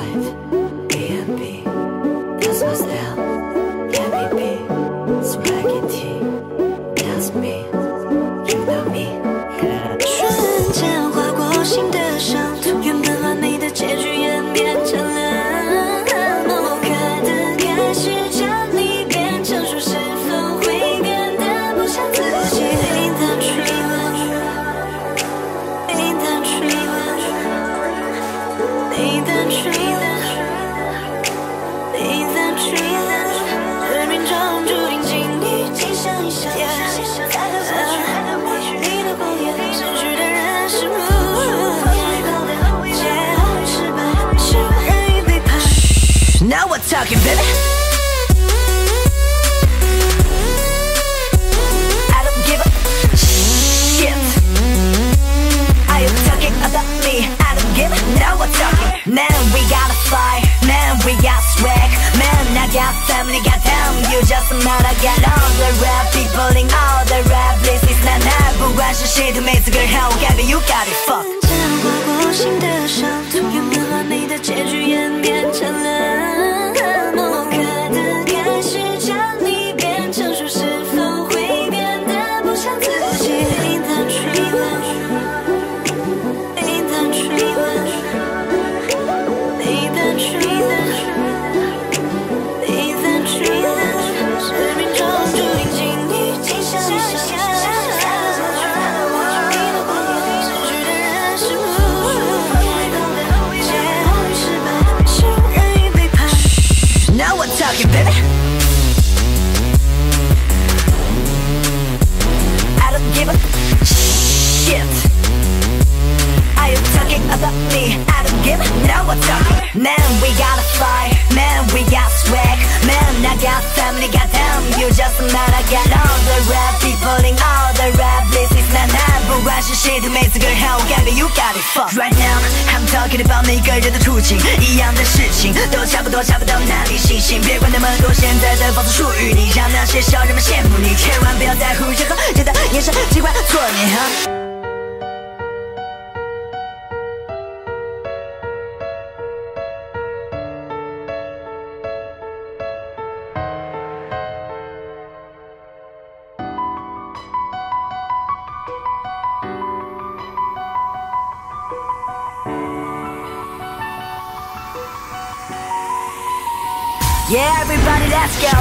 life. A and B, that's my style. Can't be B, swaggy T, that's me. talking, baby. I don't give a shit. Are you talking about me? I don't give a no one talking. Man, we gotta fly. Man, we got swag. Man, I got family. Goddamn, you just not matter. Get on the rap, people in all the rap places. 난 알고 아실 시도 매직을 Hell, baby, you got it, fuck. talking, baby. I don't give a shit. Are you talking about me? I don't give a. Now we're talking. Man, we got a fire. Man, we got swag. Man, I got family. Got them. You just matter. Get all the rap people in all the rap places. 난 난, 不管是谁都没资格让我改变。You got it, fuck. Right now, I'm talking about 每个人的处境，一样的事情都差 多，差不到哪里。星星，别管那么多，现在的房子属于你，让那些小人们羡慕你。千万不要在乎任何人的眼神，尽管错念 Yeah, everybody, let's go.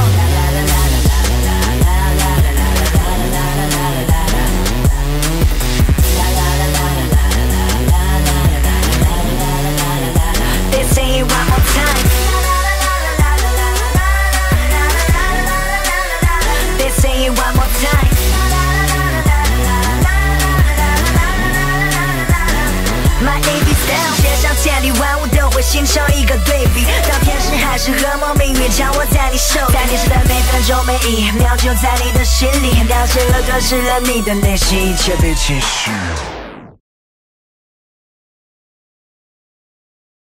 Let's sing it one more time. Let's sing it one more time. My A B style，世界上千里万物都 会形成一个对比。到天使还是噩梦，命运掌握在你手里。在你时的每分钟每一秒，就在你的心里。了解了，吞噬了你的内心，一切被期许。